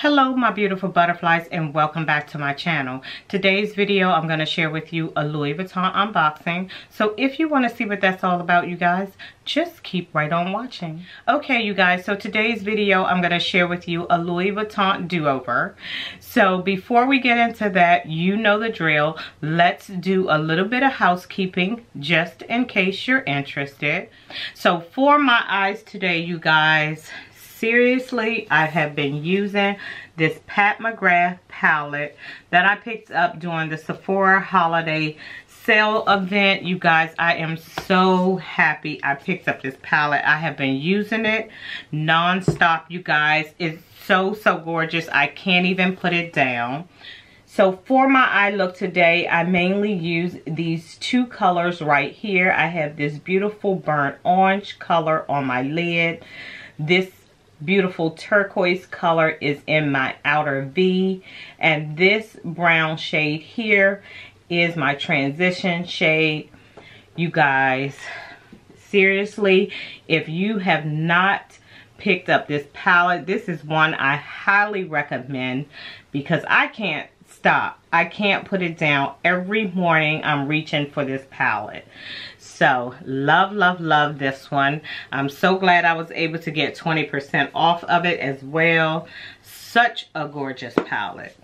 Hello my beautiful butterflies and welcome back to my channel. Today's video I'm going to share with you a Louis Vuitton unboxing. So if you want to see what that's all about you guys, just keep right on watching. Okay you guys, so today's video I'm going to share with you a Louis Vuitton do-over. So before we get into that, you know the drill. Let's do a little bit of housekeeping just in case you're interested. So for my eyes today you guys, seriously, I have been using this Pat McGrath palette that I picked up during the Sephora holiday sale event. You guys, I am so happy I picked up this palette. I have been using it non-stop, you guys. It's so, so gorgeous. I can't even put it down. So for my eye look today, I mainly use these two colors right here. I have this beautiful burnt orange color on my lid. This beautiful turquoise color is in my outer V. And this brown shade here is my transition shade. You guys, seriously, if you have not picked up this palette, this is one I highly recommend because I can't stop. I can't put it down. Every morning I'm reaching for this palette. So love, love, love this one. I'm so glad I was able to get 20% off of it as well. Such a gorgeous palette.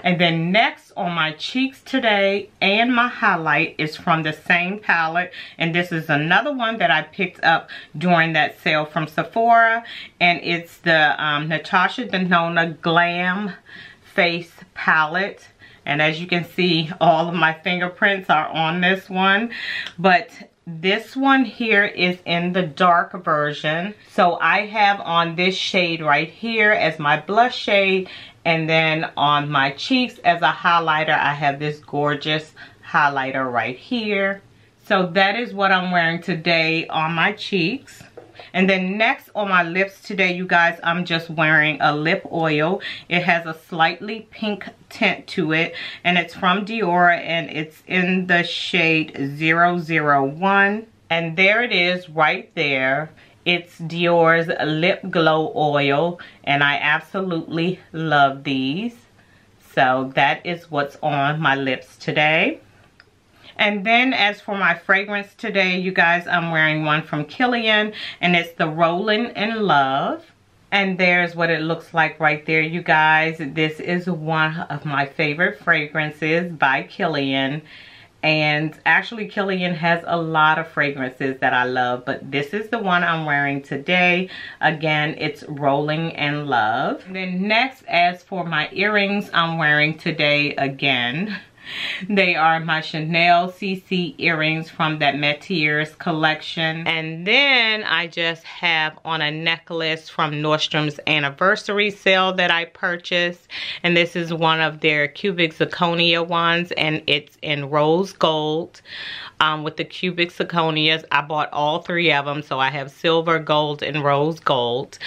And then next on my cheeks today and my highlight is from the same palette. And this is another one that I picked up during that sale from Sephora. And it's the um, Natasha Denona Glam Face Palette. And as you can see, all of my fingerprints are on this one. But this one here is in the dark version. So I have on this shade right here as my blush shade. And then on my cheeks as a highlighter, I have this gorgeous highlighter right here. So that is what I'm wearing today on my cheeks. And then next on my lips today, you guys, I'm just wearing a lip oil. It has a slightly pink tint to it. And it's from Dior and it's in the shade 001. And there it is right there. It's Dior's Lip Glow Oil. And I absolutely love these. So that is what's on my lips today. And then as for my fragrance today, you guys, I'm wearing one from Kilian and it's the Rolling in Love. And there's what it looks like right there, you guys. This is one of my favorite fragrances by Kilian. And actually Kilian has a lot of fragrances that I love, but this is the one I'm wearing today. Again, it's Rolling in Love. And then next, as for my earrings, I'm wearing today again they are my Chanel CC earrings from that Métiers collection. And then I just have on a necklace from Nordstrom's anniversary sale that I purchased. And this is one of their cubic zirconia ones and it's in rose gold um, with the cubic zirconias. I bought all three of them. So I have silver, gold, and rose gold.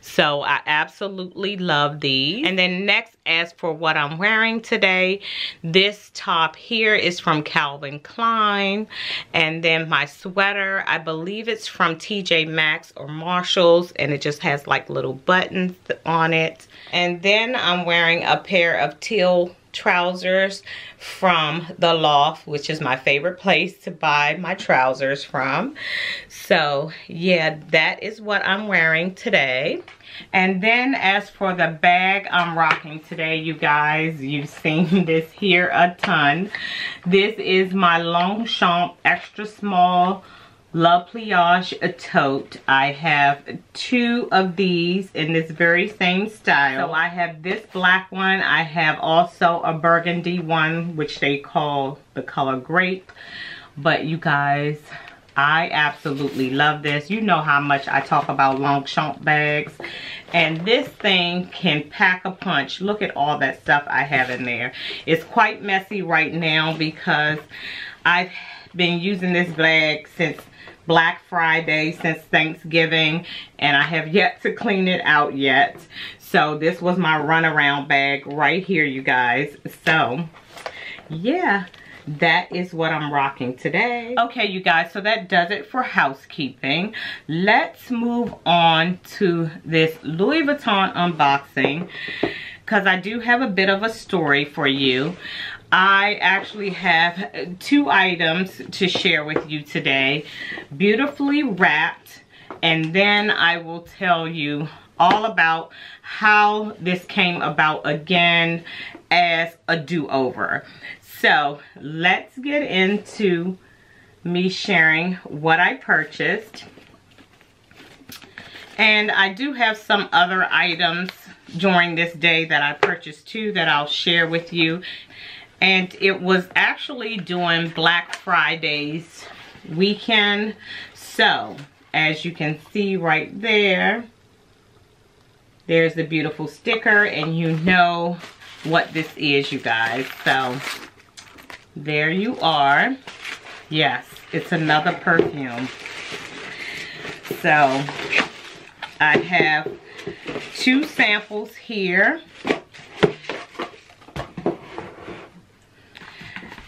So I absolutely love these. And then next, as for what I'm wearing today, this top here is from Calvin Klein. And then my sweater, I believe it's from TJ Maxx or Marshalls. And it just has like little buttons on it. And then I'm wearing a pair of teal trousers from the loft which is my favorite place to buy my trousers from so yeah that is what i'm wearing today and then as for the bag i'm rocking today you guys you've seen this here a ton this is my longchamp extra small La Pliage tote. I have two of these in this very same style. So I have this black one. I have also a burgundy one, which they call the color grape. But you guys, I absolutely love this. You know how much I talk about Longchamp bags. And this thing can pack a punch. Look at all that stuff I have in there. It's quite messy right now because I've been using this bag since Black Friday since Thanksgiving and I have yet to clean it out yet. So this was my runaround bag right here, you guys. So yeah, that is what I'm rocking today. Okay, you guys, so that does it for housekeeping. Let's move on to this Louis Vuitton unboxing because I do have a bit of a story for you. I actually have two items to share with you today. Beautifully wrapped. And then I will tell you all about how this came about again as a do-over. So let's get into me sharing what I purchased. And I do have some other items during this day that I purchased too that I'll share with you. And it was actually doing Black Fridays weekend. So as you can see right there, there's the beautiful sticker and you know what this is you guys. So there you are. Yes, it's another perfume. So I have two samples here.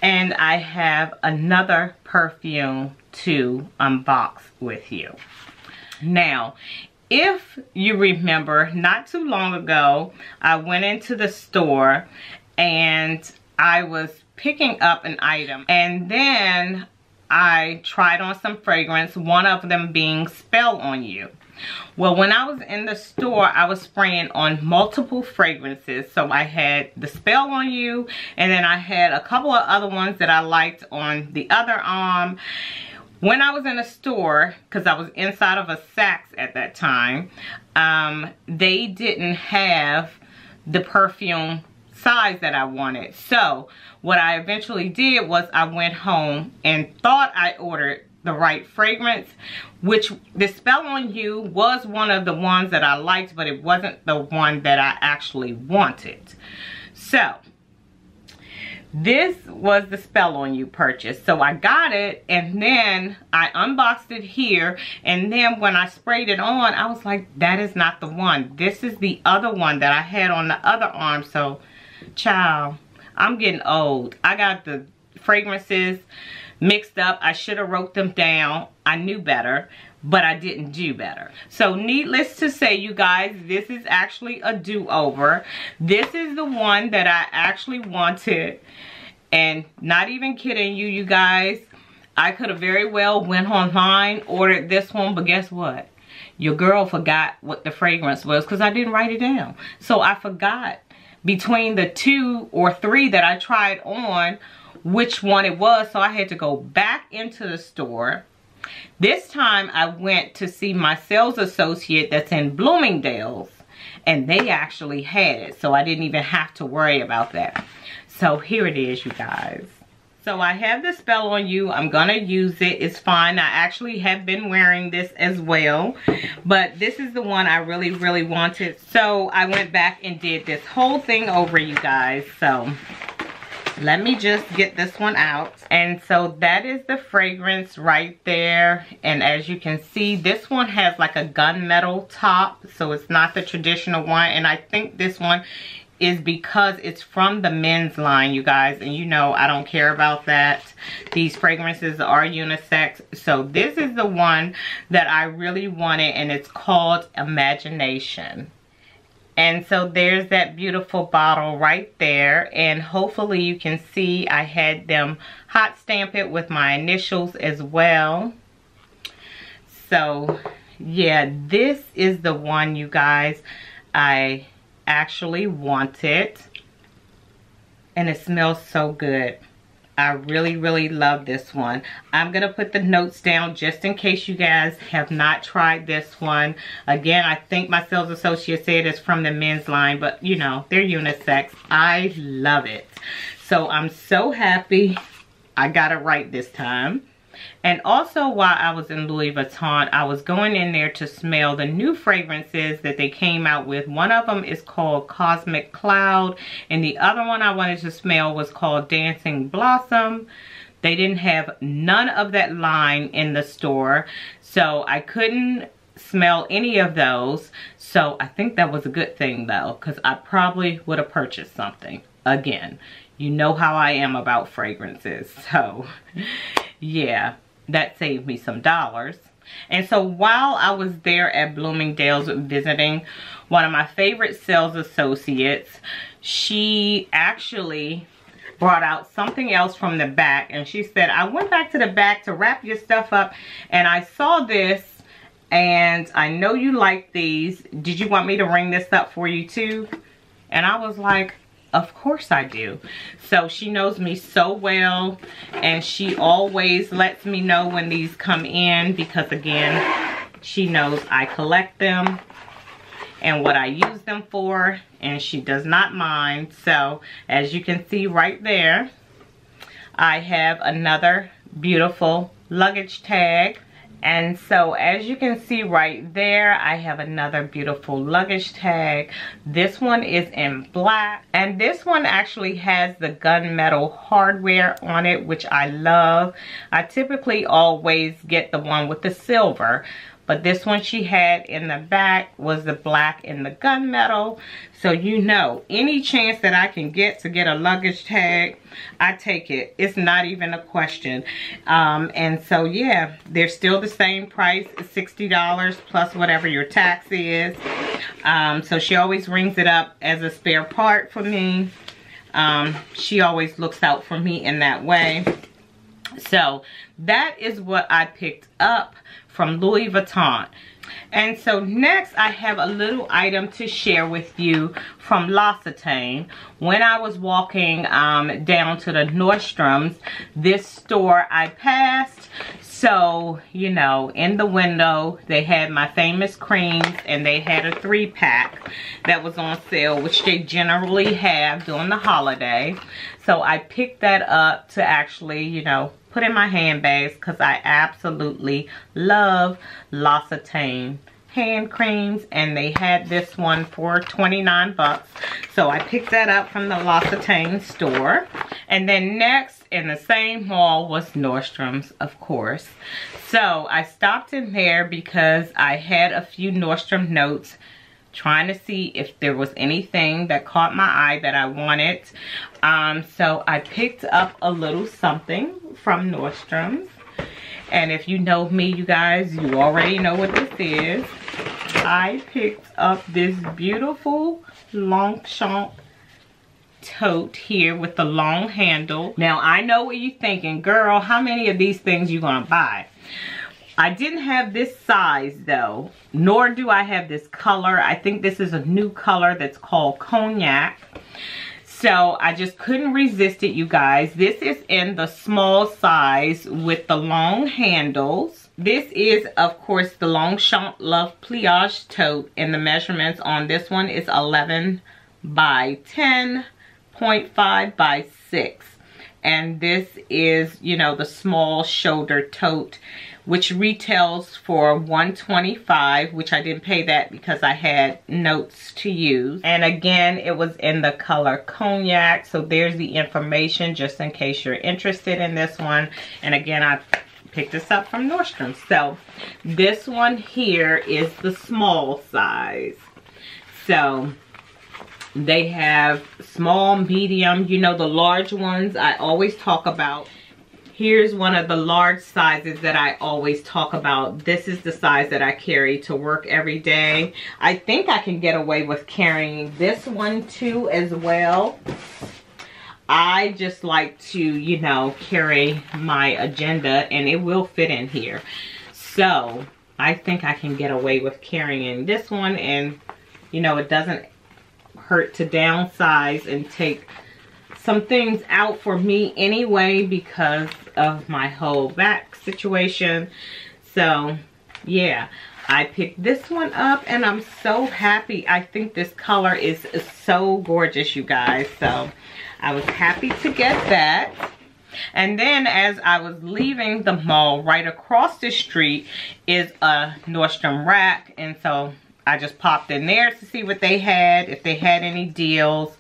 And I have another perfume to unbox with you. Now, if you remember, not too long ago, I went into the store and I was picking up an item and then I tried on some fragrance, one of them being Spell on You. Well, when I was in the store, I was spraying on multiple fragrances. So I had the Spell on You, and then I had a couple of other ones that I liked on the other arm. When I was in the store, because I was inside of a Saks at that time, um, they didn't have the perfume size that I wanted. So what I eventually did was I went home and thought I ordered the right fragrance, which the Spell on You was one of the ones that I liked, but it wasn't the one that I actually wanted. So, this was the Spell on You purchase. So I got it and then I unboxed it here. And then when I sprayed it on, I was like, that is not the one. This is the other one that I had on the other arm. So, child, I'm getting old. I got the fragrances mixed up. I should have wrote them down. I knew better, but I didn't do better. So needless to say, you guys, this is actually a do-over. This is the one that I actually wanted. And not even kidding you, you guys. I could have very well went online, ordered this one, but guess what? Your girl forgot what the fragrance was because I didn't write it down. So I forgot between the two or three that I tried on which one it was. So I had to go back into the store. This time I went to see my sales associate that's in Bloomingdale's and they actually had it. So I didn't even have to worry about that. So here it is, you guys. So I have the spell on you. I'm going to use it. It's fine. I actually have been wearing this as well. But this is the one I really, really wanted. So I went back and did this whole thing over, you guys. So let me just get this one out and so that is the fragrance right there and as you can see this one has like a gunmetal top so it's not the traditional one and I think this one is because it's from the men's line you guys and you know I don't care about that these fragrances are unisex so this is the one that I really wanted and it's called Imagination and so there's that beautiful bottle right there. And hopefully you can see I had them hot stamp it with my initials as well. So yeah, this is the one you guys I actually wanted. And it smells so good. I really, really love this one. I'm going to put the notes down just in case you guys have not tried this one. Again, I think my sales associate said it's from the men's line, but you know, they're unisex. I love it. So I'm so happy I got it right this time. And also while I was in Louis Vuitton, I was going in there to smell the new fragrances that they came out with. One of them is called Cosmic Cloud and the other one I wanted to smell was called Dancing Blossom. They didn't have none of that line in the store. So I couldn't smell any of those. So I think that was a good thing though, because I probably would have purchased something again You know how I am about fragrances. So yeah, that saved me some dollars. And so while I was there at Bloomingdale's visiting one of my favorite sales associates, she actually brought out something else from the back and she said, I went back to the back to wrap your stuff up and I saw this and I know you like these. Did you want me to ring this up for you too? And I was like, of course I do. So she knows me so well and she always lets me know when these come in because again, she knows I collect them and what I use them for and she does not mind. So as you can see right there, I have another beautiful luggage tag and so as you can see right there, I have another beautiful luggage tag. This one is in black. And this one actually has the gunmetal hardware on it, which I love. I typically always get the one with the silver. But this one she had in the back was the black and the gunmetal. So you know, any chance that I can get to get a luggage tag, I take it. It's not even a question. Um, and so yeah, they're still the same price, $60 plus whatever your tax is. Um, so she always rings it up as a spare part for me. Um, she always looks out for me in that way. So that is what I picked up from Louis Vuitton. And so next I have a little item to share with you from L'Occitane. When I was walking um, down to the Nordstrom's, this store I passed. So, you know, in the window, they had my famous creams and they had a three pack that was on sale, which they generally have during the holiday. So I picked that up to actually, you know, put in my handbags because I absolutely love L'Occitane hand creams and they had this one for 29 bucks. So I picked that up from the L'Occitane store. And then next in the same mall was Nordstrom's of course. So I stopped in there because I had a few Nordstrom notes trying to see if there was anything that caught my eye that I wanted. Um, so I picked up a little something from Nordstrom's. And if you know me, you guys, you already know what this is. I picked up this beautiful Longchamp tote here with the long handle. Now, I know what you're thinking. Girl, how many of these things you gonna buy? I didn't have this size though, nor do I have this color. I think this is a new color that's called Cognac. So I just couldn't resist it, you guys. This is in the small size with the long handles. This is, of course, the Longchamp Le Pliage tote. And the measurements on this one is 11 by 10.5 by 6. And this is, you know, the small shoulder tote which retails for 125 which I didn't pay that because I had notes to use. And again, it was in the color cognac. So there's the information just in case you're interested in this one. And again, I picked this up from Nordstrom. So this one here is the small size. So they have small, medium, you know, the large ones I always talk about Here's one of the large sizes that I always talk about. This is the size that I carry to work every day. I think I can get away with carrying this one too as well. I just like to, you know, carry my agenda and it will fit in here. So I think I can get away with carrying this one and, you know, it doesn't hurt to downsize and take some things out for me anyway because of my whole back situation. So, yeah. I picked this one up and I'm so happy. I think this color is so gorgeous, you guys. So, I was happy to get that. And then as I was leaving the mall, right across the street is a Nordstrom rack. And so I just popped in there to see what they had, if they had any deals.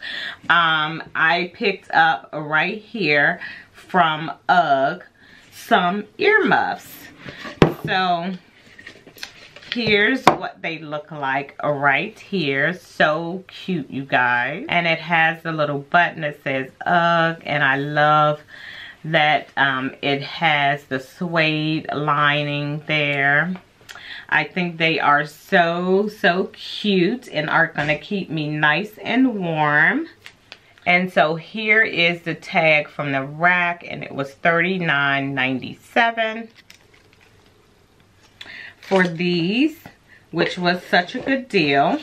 Um, I picked up right here from UGG some earmuffs. So here's what they look like right here. So cute, you guys. And it has the little button that says UGG. And I love that um, it has the suede lining there. I think they are so, so cute and are going to keep me nice and warm. And so here is the tag from the rack and it was $39.97 for these, which was such a good deal.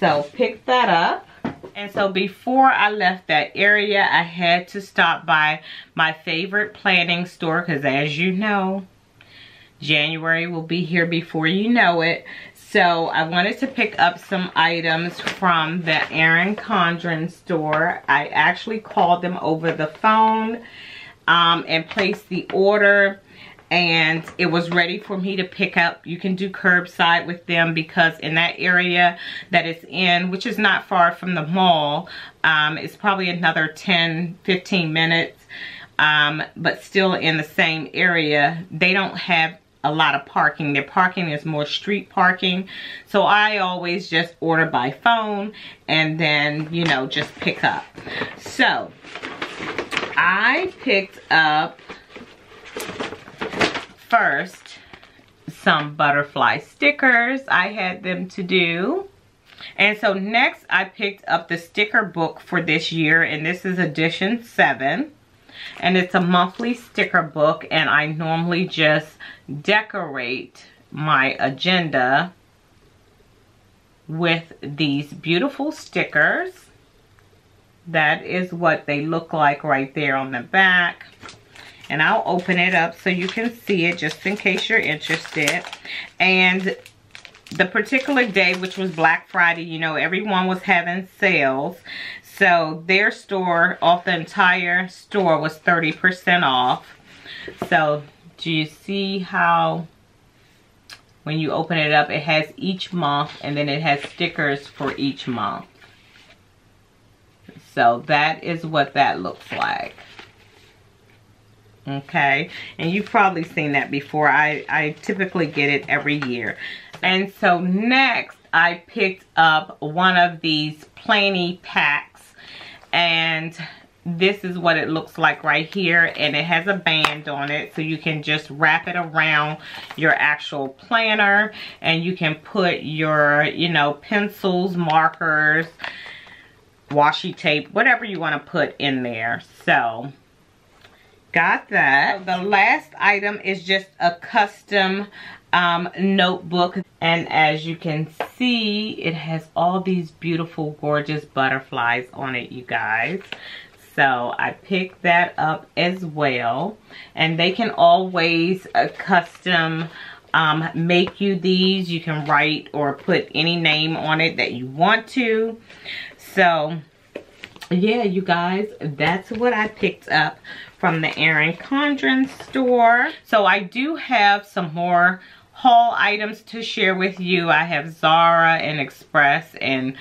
So pick that up. And so before I left that area, I had to stop by my favorite planning store because as you know, January will be here before you know it. So I wanted to pick up some items from the Erin Condren store. I actually called them over the phone um, and placed the order and it was ready for me to pick up. You can do curbside with them because in that area that it's in, which is not far from the mall, um, it's probably another 10, 15 minutes, um, but still in the same area. They don't have a lot of parking. Their parking is more street parking. So I always just order by phone and then, you know, just pick up. So I picked up first some butterfly stickers. I had them to do. And so next I picked up the sticker book for this year and this is edition 7 and it's a monthly sticker book and I normally just decorate my agenda with these beautiful stickers. That is what they look like right there on the back. And I'll open it up so you can see it just in case you're interested. And the particular day, which was Black Friday, you know, everyone was having sales. So their store, off the entire store, was 30% off. So do you see how when you open it up, it has each month and then it has stickers for each month. So that is what that looks like. Okay, and you've probably seen that before. I, I typically get it every year. And so next, I picked up one of these Planey packs and this is what it looks like right here and it has a band on it so you can just wrap it around your actual planner and you can put your you know pencils markers washi tape whatever you want to put in there. So got that. The last item is just a custom um, notebook. And as you can see it has all these beautiful gorgeous butterflies on it you guys. So I picked that up as well. And they can always uh, custom um, make you these. You can write or put any name on it that you want to. So yeah you guys that's what I picked up from the Erin Condren store. So I do have some more haul items to share with you. I have Zara and Express and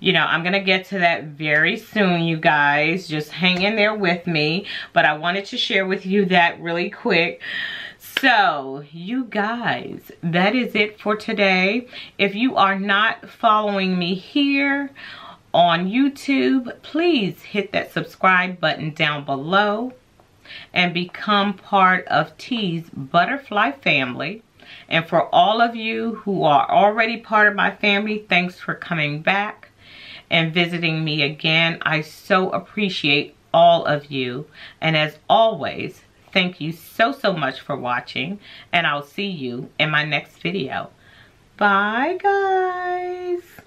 you know, I'm going to get to that very soon, you guys. Just hang in there with me. But I wanted to share with you that really quick. So, you guys, that is it for today. If you are not following me here on YouTube, please hit that subscribe button down below and become part of T's Butterfly family. And for all of you who are already part of my family, thanks for coming back and visiting me again. I so appreciate all of you. And as always, thank you so, so much for watching. And I'll see you in my next video. Bye, guys.